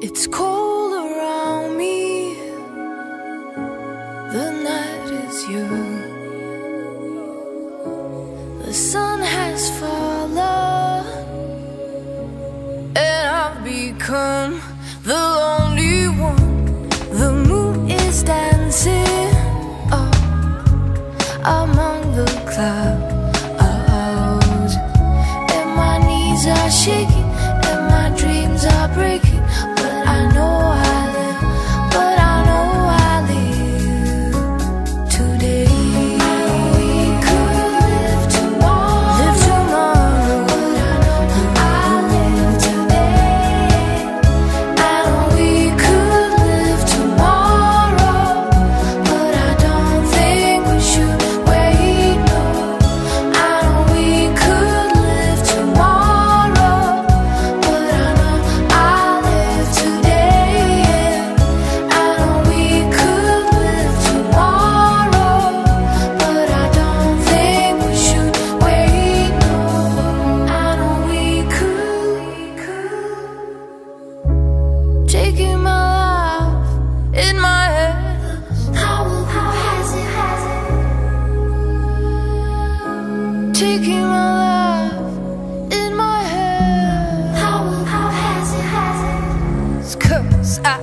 It's cold around me. The night is young. The sun has fallen, and I've become. taking my life in my has it, has it? I